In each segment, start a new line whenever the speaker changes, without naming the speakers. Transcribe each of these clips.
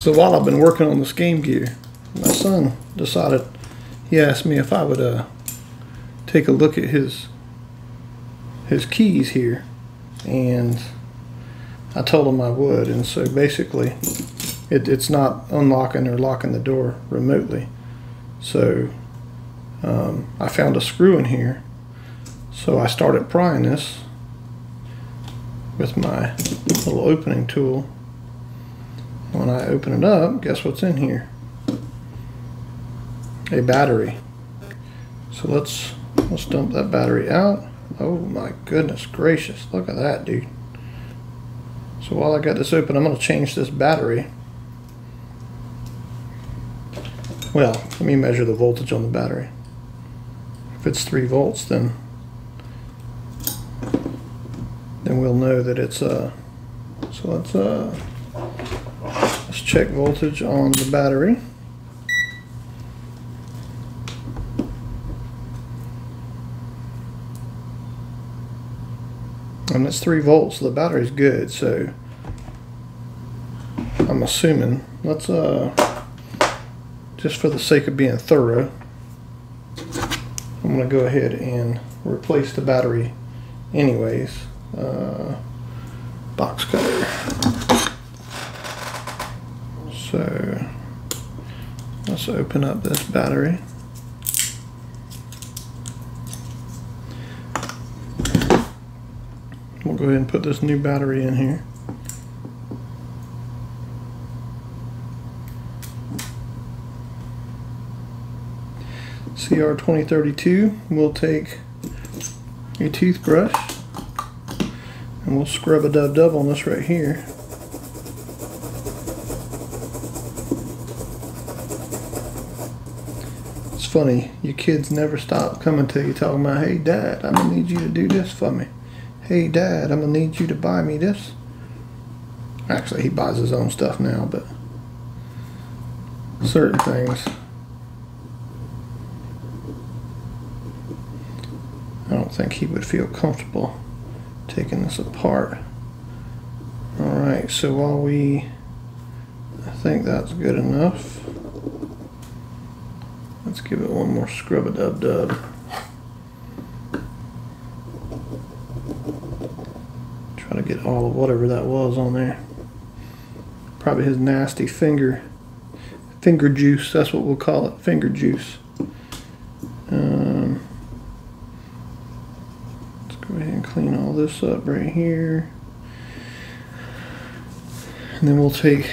So while I've been working on this game gear, my son decided, he asked me if I would uh, take a look at his his keys here, and I told him I would. And so basically, it, it's not unlocking or locking the door remotely. So um, I found a screw in here, so I started prying this with my little opening tool when I open it up, guess what's in here? A battery. So let's let's dump that battery out. Oh my goodness gracious, look at that dude. So while I got this open, I'm going to change this battery. Well, let me measure the voltage on the battery. If it's 3 volts, then then we'll know that it's uh so let's uh Let's check voltage on the battery. And it's 3 volts, so the battery's good, so I'm assuming. Let's, uh, just for the sake of being thorough, I'm going to go ahead and replace the battery anyways. Uh, box cutter. So let's open up this battery. We'll go ahead and put this new battery in here. CR 2032, we'll take a toothbrush and we'll scrub a dub dub on this right here. Funny. Your kids never stop coming to you talking about, hey, Dad, I'm going to need you to do this for me. Hey, Dad, I'm going to need you to buy me this. Actually, he buys his own stuff now, but certain things. I don't think he would feel comfortable taking this apart. Alright, so while we, I think that's good enough. Let's give it one more scrub a dub dub. Try to get all of whatever that was on there. Probably his nasty finger finger juice. That's what we'll call it, finger juice. Um, let's go ahead and clean all this up right here. And then we'll take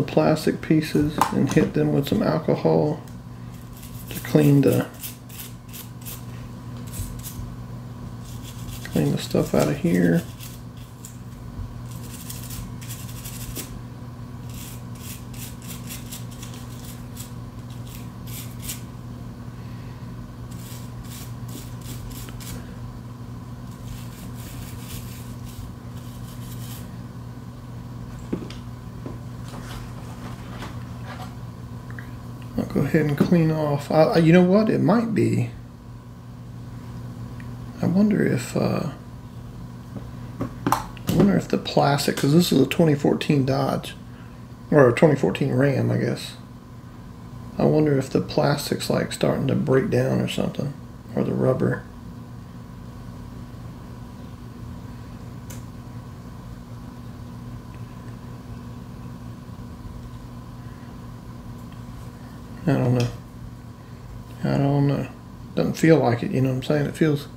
the plastic pieces and hit them with some alcohol to clean the clean the stuff out of here. Go ahead and clean off. I, you know what? It might be. I wonder if. Uh, I wonder if the plastic, because this is a 2014 Dodge, or a 2014 Ram, I guess. I wonder if the plastic's like starting to break down or something, or the rubber. I don't know. I don't know. Doesn't feel like it, you know what I'm saying? It feels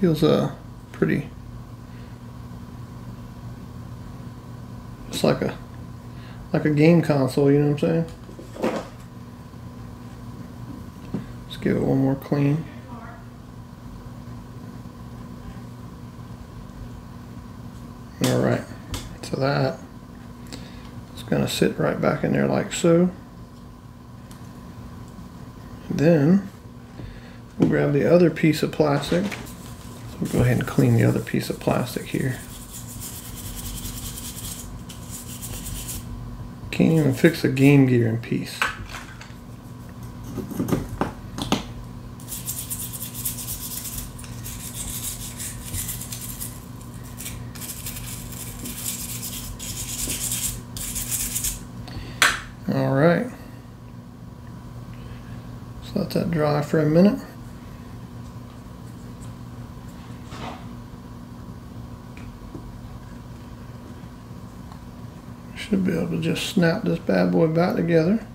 feels uh pretty it's like a like a game console, you know what I'm saying? Let's give it one more clean. Alright, so that going to sit right back in there like so. Then we'll grab the other piece of plastic. So we'll go ahead and clean the other piece of plastic here. Can't even fix a game gear in peace. All right. Let that dry for a minute. Should be able to just snap this bad boy back together.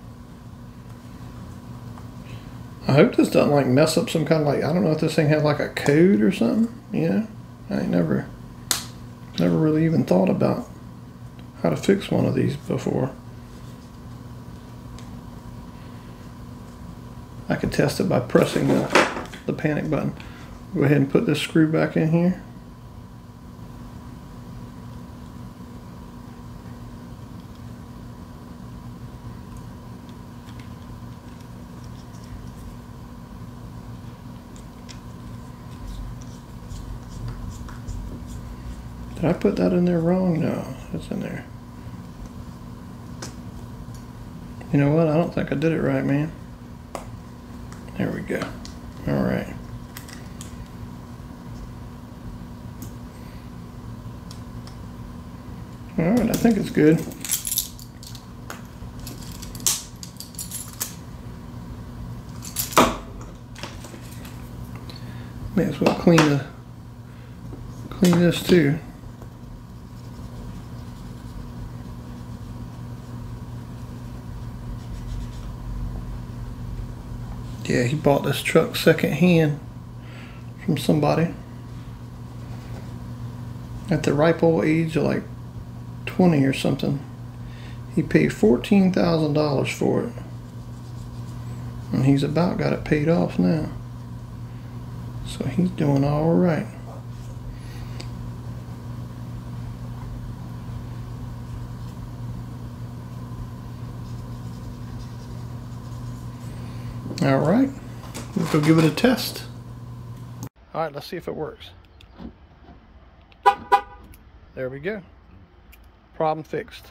I hope this doesn't like mess up some kind of like I don't know if this thing has like a code or something. You know, I ain't never never really even thought about how to fix one of these before. I could test it by pressing the, the panic button. Go ahead and put this screw back in here. Did I put that in there wrong? No, it's in there. You know what? I don't think I did it right, man. There we go. All right. All right, I think it's good. May as well clean the clean this too. Yeah, he bought this truck secondhand from somebody at the ripe old age of like 20 or something. He paid $14,000 for it. And he's about got it paid off now. So he's doing all right. All right, let's go give it a test. All right, let's see if it works. There we go. Problem fixed.